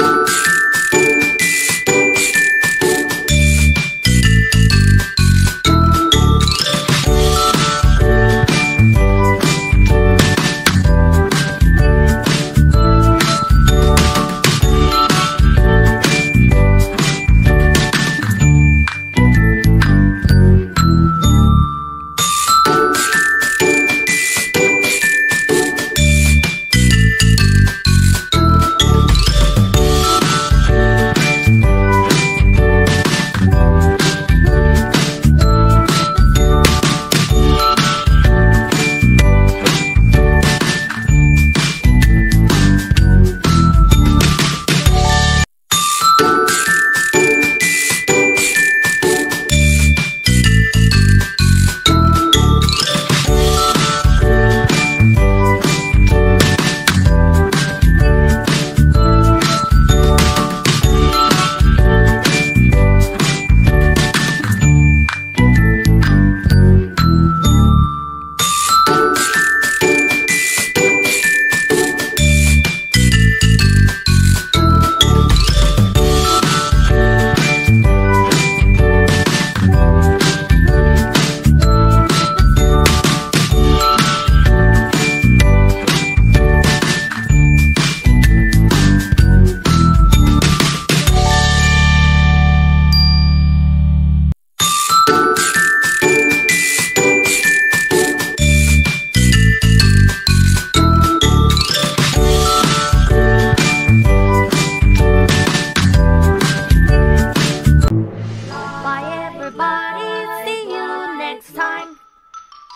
Bye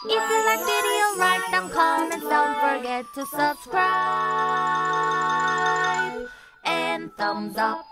If you like the video, write down comments, don't forget to subscribe and thumbs up.